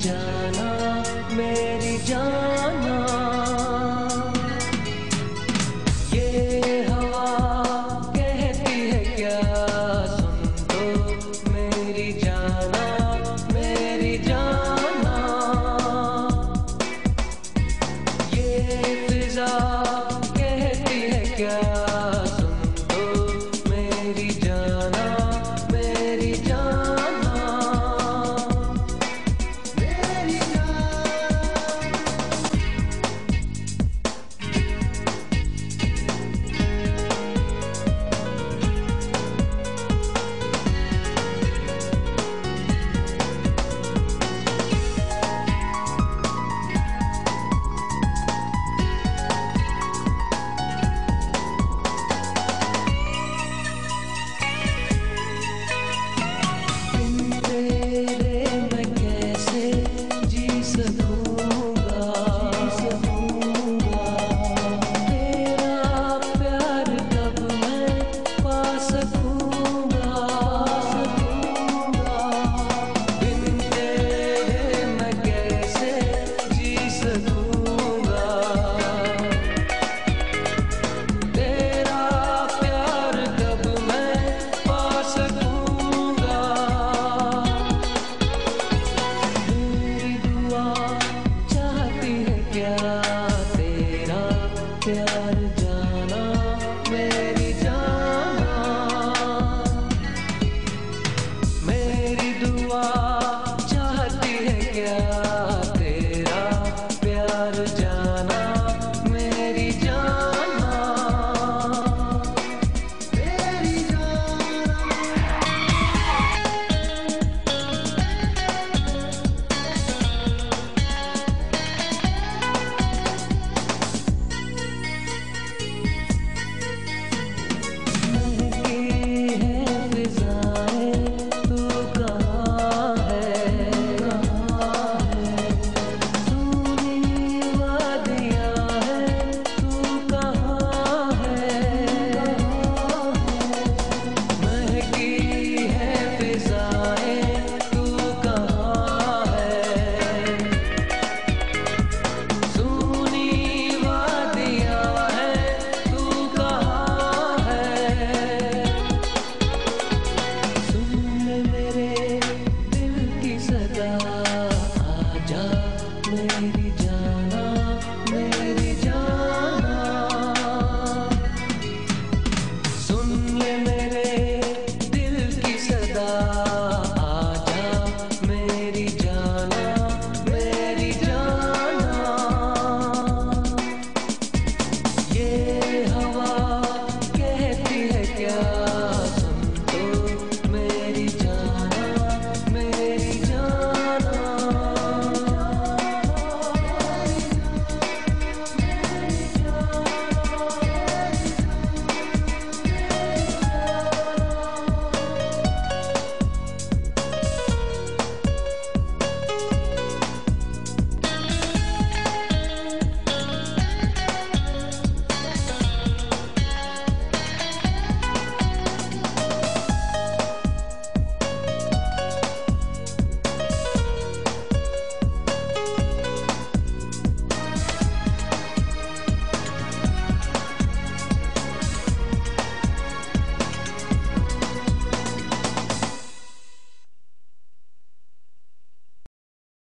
जाना मेरी जान Yeah.